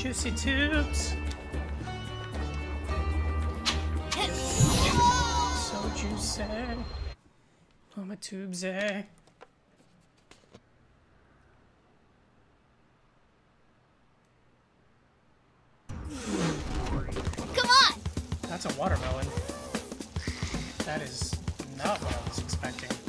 Juicy tubes. So juicy. Oh, my tubes, eh? Come on! That's a watermelon. That is not what I was expecting.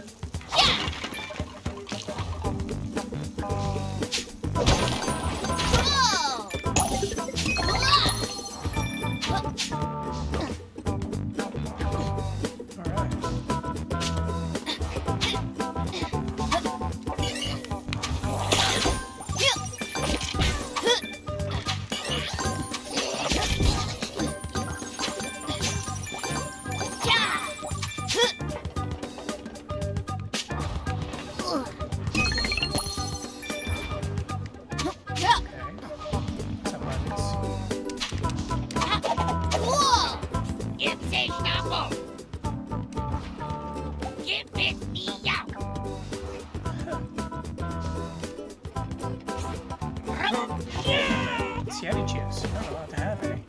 It's Yeti juice. You're not allowed to have any.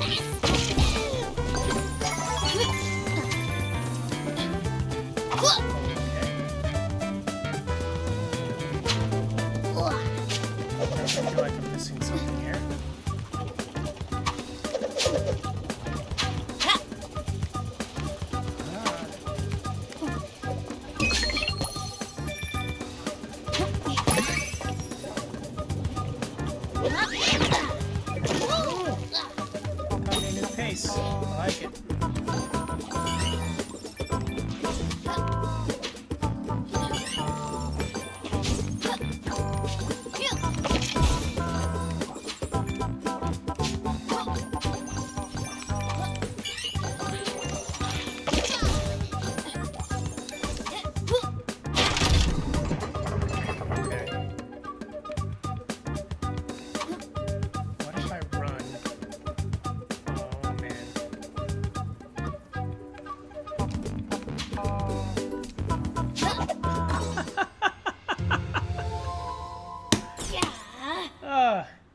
I me a new pace. I like it.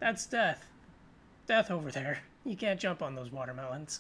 That's death. Death over there. You can't jump on those watermelons.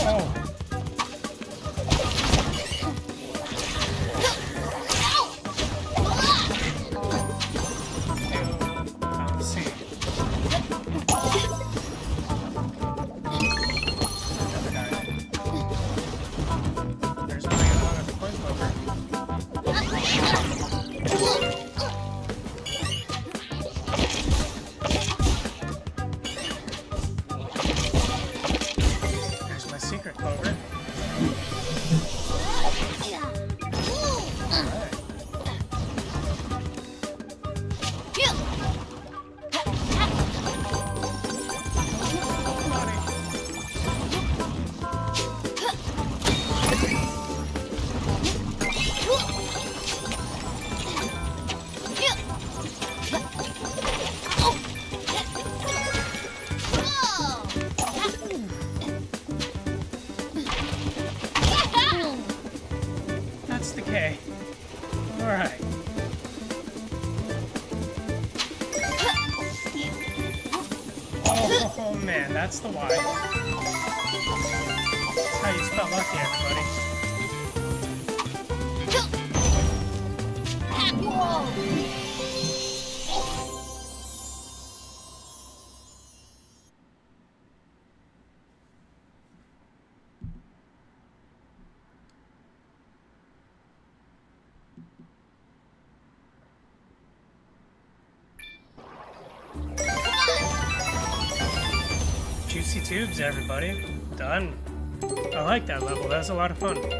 Tahu. That's the why. That's how you spell lucky, everybody. Whoa! Juicy tubes, everybody. Done. I like that level. That was a lot of fun.